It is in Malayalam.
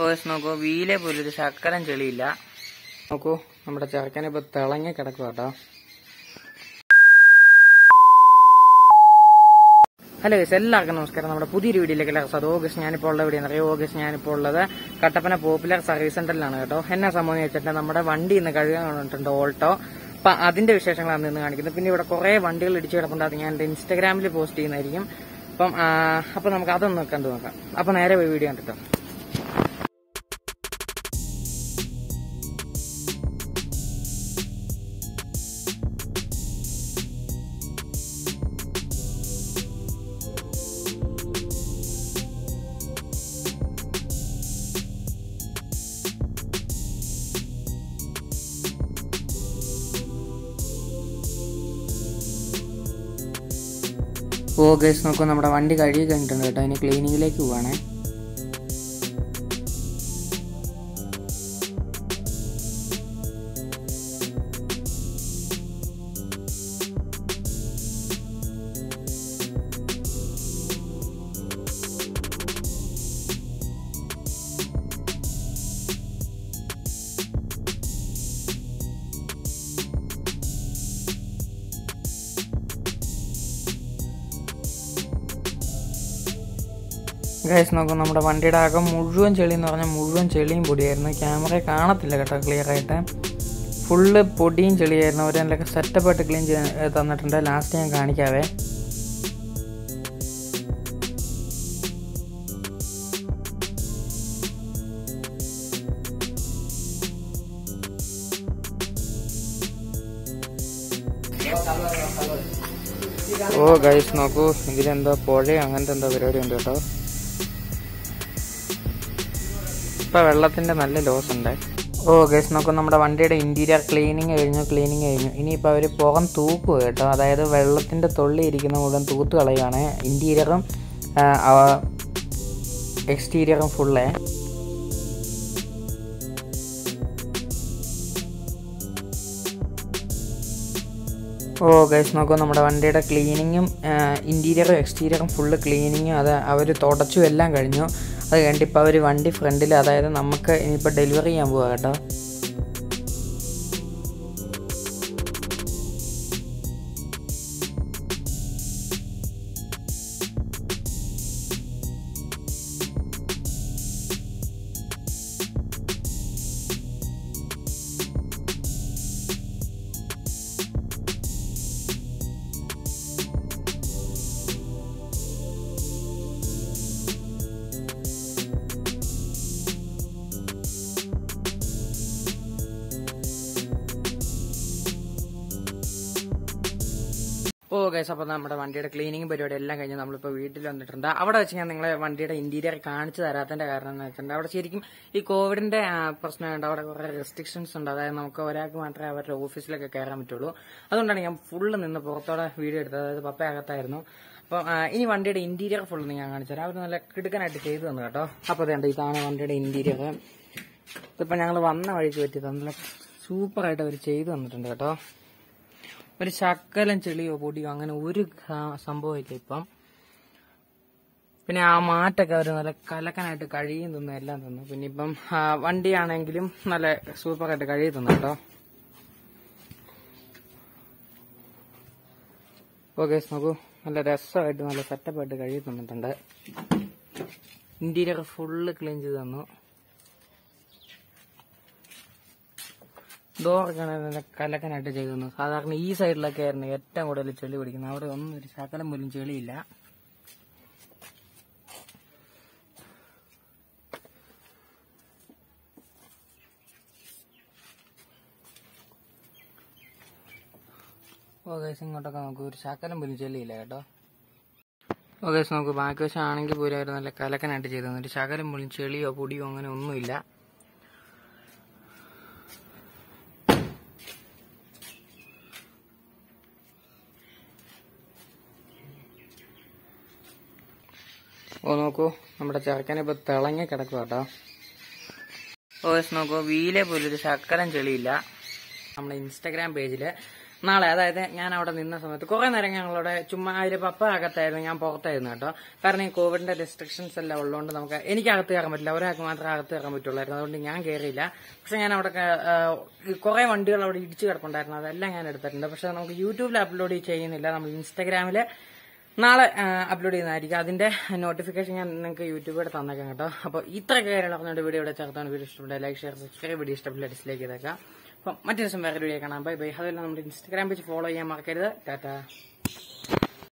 ഓ എസ് നോക്കൂ വീലെ പോലും ഒരു ശക്കരം ചെളിയില്ല. നോക്കൂ നമ്മുടെ ചെറുക്കനെ ഇപ്പൊ തിളങ്ങി കിടക്കുക കേട്ടോ ഹലോ ഗസ് എല്ലാവർക്കും നമസ്കാരം. നമ്മുടെ പുതിയൊരു വീഡിയോയിലേക്ക് എല്ലാവർക്കും അത് ഓഗസ്റ്റ് ഞാനിപ്പോൾ ഉള്ള എവിടെയാണ് അറിയാം? ഓഗസ്റ്റ് ഞാനിപ്പോൾ ഉള്ളത് കട്ടപ്പന പോപ്പുലർ സർവീസ് സെന്ററിലാണ് കേട്ടോ. എന്നെ സംഭവം വെച്ചിട്ട് നമ്മുടെ വണ്ടി ഇന്ന് കഴുകാൻ വന്നിട്ടുണ്ട് ഓൾട്ടോ. അപ്പൊ അതിന്റെ വിശേഷങ്ങളാണ് ഇന്ന് കാണിക്കുന്നത്. പിന്നെ ഇവിടെ കുറെ വണ്ടികൾ ഇടിച്ചു കിടപ്പുണ്ട്. അത് ഞാൻ എന്റെ ഇൻസ്റ്റാഗ്രാമിൽ പോസ്റ്റ് ചെയ്യുന്നതായിരിക്കും. അപ്പം അപ്പൊ നമുക്ക് അതൊന്നും കണ്ടു നോക്കാം. അപ്പൊ നേരെ പോയി വീഡിയോ കണ്ടിട്ടോ. ഓ ഗൈസ് നോക്കൂ നമ്മുടെ വണ്ടി കഴുകി കഴിഞ്ഞിട്ടുണ്ട് കേട്ടോ. ഇനി ക്ലീനിങ്ങിലേക്ക് പോവാണേ. ഗൈസ് നോക്കൂ നമ്മുടെ വണ്ടിയുടെ അകം മുഴുവൻ ചെളി എന്ന് പറഞ്ഞാൽ മുഴുവൻ ചെളിയും പൊടിയായിരുന്നു. ക്യാമറ കാണത്തില്ല കേട്ടോ ക്ലിയർ ആയിട്ട്. ഫുള്ള് പൊടിയും ചെളിയായിരുന്നു. അവർ നല്ല സെറ്റപ്പായിട്ട് ക്ലീൻ ചെയ്യാൻ തന്നിട്ടുണ്ട്. ലാസ്റ്റ് ഞാൻ കാണിക്കാവേ. ഓ ഗൈസ് നോക്കൂ. ഇതിലെന്തോ പുഴയോ അങ്ങനത്തെ എന്തോ പരിപാടി ഉണ്ട് കേട്ടോ. ഇപ്പൊ വെള്ളത്തിന്റെ നല്ല ലോസ് ഉണ്ട്. ഓ ഗസ് നോക്കും നമ്മുടെ വണ്ടിയുടെ ഇന്റീരിയർ ക്ലീനിങ് കഴിഞ്ഞു ക്ലീനിങ് കഴിഞ്ഞു. ഇനിയിപ്പോൾ അവർ പുറം തൂക്കുക കേട്ടോ. അതായത് വെള്ളത്തിന്റെ തൊള്ളി ഇരിക്കുന്ന മുഴുവൻ തൂത്ത് കളയുകയാണ് ഇന്റീരിയറും എക്സ്റ്റീരിയറും ഫുള്ളേ ഓ ഗൈസ് നോക്കൂ നമ്മുടെ വണ്ടിയുടെ ക്ലീനിങ്ങും ഇന്റീരിയറും എക്സ്റ്റീരിയറും ഫുള്ള് ക്ലീനിങ്ങും അത് അവർ തുടച്ചു എല്ലാം കഴിഞ്ഞു. അത് കഴിഞ്ഞിട്ട് ഇപ്പോൾ അവർ വണ്ടി ഫ്രണ്ടിൽ അതായത് നമുക്ക് ഇനിയിപ്പോൾ ഡെലിവറി ചെയ്യാൻ പോവാം കേട്ടോ. ഓ ഗൈസ് അപ്പോൾ നമ്മുടെ വണ്ടിയുടെ ക്ലീനിങ് പരിപാടി എല്ലാം കഴിഞ്ഞ് നമ്മളിപ്പോൾ വീട്ടിൽ വന്നിട്ടുണ്ട്. അവിടെ വെച്ച് ഞാൻ നിങ്ങളെ വണ്ടിയുടെ ഇന്റീരിയർ കാണിച്ചു തരാത്തതിന്റെ കാരണം എന്ന് വെച്ചിട്ടുണ്ട് അവിടെ ശരിക്കും ഈ കോവിഡിന്റെ പ്രശ്നമുണ്ട് അവിടെ കുറെ റെസ്ട്രിക്ഷൻസ് ഉണ്ട്. അതായത് നമുക്ക് ഒരാൾക്ക് മാത്രമേ അവരുടെ ഓഫീസിലൊക്കെ കയറാൻ പറ്റുള്ളൂ. അതുകൊണ്ടാണ് ഞാൻ ഫുള്ള് നിന്ന് പുറത്തോടെ വീഡിയോ എടുത്തത്. അതായത് പപ്പ അകത്തായിരുന്നു. അപ്പം ഇനി വണ്ടിയുടെ ഇന്റീരിയർ ഫുള്ള് ഞാൻ കാണിച്ചു തരാം. അവർ നല്ല കിടുക്കനായിട്ട് ചെയ്തു തന്നു കേട്ടോ. അപ്പോൾ അതേണ്ട ഇതാണ് വണ്ടിയുടെ ഇന്റീരിയർ ഇതിപ്പോൾ ഞങ്ങൾ വന്ന വഴിക്ക് പറ്റിയത്. നല്ല സൂപ്പറായിട്ട് അവർ ചെയ്തു തന്നിട്ടുണ്ട് കേട്ടോ. ഒരു ശക്കലം ചെളിയോ പൊടിയോ അങ്ങനെ ഒരു സംഭവമില്ല ഇപ്പം. പിന്നെ ആ മാറ്റൊക്കെ അവർ നല്ല കലക്കനായിട്ട് കഴിയും തിന്ന് എല്ലാം തന്നു. പിന്നെ ഇപ്പം വണ്ടിയാണെങ്കിലും നല്ല സൂപ്പറായിട്ട് കഴുകി തന്നു കേട്ടോ. ഓക്കെ നോക്കൂ. നല്ല രസമായിട്ട് നല്ല സെറ്റപ്പായിട്ട് കഴുകി തന്നിട്ടുണ്ട്. ഇന്റീരിയർ ഫുള്ള് ക്ലീൻ ചെയ്ത് തന്നു. ഡോറൊക്കെ നല്ല കലക്കനായിട്ട് ചെയ്തു സാധാരണ ഈ സൈഡിലൊക്കെ ആയിരുന്നു ഏറ്റവും കൂടുതൽ ചെളി പിടിക്കുന്നത്. അവിടെ ഒന്നും ഒരു ശകലം പോലും ചെളിയില്ല. ഇങ്ങോട്ടൊക്കെ നമുക്ക് ഒരു ശകലം പോലും ചെളിയില്ല കേട്ടോ. ഓക്കെ നമുക്ക് ബാക്കി വശം ആണെങ്കിൽ പോലും അവർ നല്ല കലക്കനായിട്ട് ചെയ്തു ഒരു ശകലം പോലും ചെളിയോ പൊടിയോ അങ്ങനെ ഒന്നുമില്ല. ഓ നോക്കൂ. നമ്മുടെ ചെറുക്കനെ ഇപ്പൊ തിളങ്ങി കിടക്കുക കേട്ടോ. ഓ എസ് നോക്കൂ. വീലെ പോലൊരു ശക്കരം ചെളിയില്ല. നമ്മുടെ ഇൻസ്റ്റാഗ്രാം പേജിൽ നാളെ അതായത് ഞാൻ അവിടെ നിന്ന സമയത്ത് കുറെ നേരം ഞങ്ങളുടെ ചുമ്മാ അതിൽ പപ്പ അകത്തായിരുന്നു. ഞാൻ പുറത്തായിരുന്നു കേട്ടോ. കാരണം ഈ കോവിഡിന്റെ റെസ്ട്രിക്ഷൻസ് എല്ലാം ഉള്ളതുകൊണ്ട് നമുക്ക് എനിക്ക് അകത്ത് കയറാൻ പറ്റില്ല. ഒരാൾക്ക് മാത്രമേ അകത്ത് കയറാൻ പറ്റുള്ളായിരുന്നു. അതുകൊണ്ട് ഞാൻ കയറിയില്ല. പക്ഷെ ഞാൻ അവിടെ കുറെ വണ്ടികൾ അവിടെ ഇടിച്ചു കിടപ്പുണ്ടായിരുന്നു. അതെല്ലാം ഞാൻ എടുത്തിട്ടുണ്ട്. പക്ഷെ നമുക്ക് യൂട്യൂബിൽ അപ്ലോഡ് ചെയ്യുന്നില്ല. നമ്മൾ ഇൻസ്റ്റാഗ്രാമിൽ നാളെ അപ്ലോഡ് ചെയ്യുന്നതായിരിക്കും. അതിന്റെ നോട്ടിഫിക്കേഷൻ ഞാൻ നിങ്ങൾക്ക് യൂട്യൂബിൽ തന്നേക്കാം കേട്ടോ. അപ്പോൾ ഇത്ര കാര്യങ്ങൾ പറഞ്ഞുകൊണ്ട് വീഡിയോ ഇവിടെ ചേർത്താണ്. വീഡിയോ ഇഷ്ടപ്പെട്ട ലൈക്ക് ഷെയർ സബ്സ്ക്രൈബ് വീഡിയോ ഇഷ്ടപ്പെട്ട ഡിസ്ലൈക്ക് ചെയ്തേക്കാം. അപ്പം മറ്റൊരു ദിവസം വേറെ വീഡിയോ കാണാം. ബൈ ബൈ അതുപോലെ നമ്മുടെ ഇൻസ്റ്റാഗ്രാം പേജ് ഫോളോ ചെയ്യാൻ മറക്കരുത്. ടാറ്റാ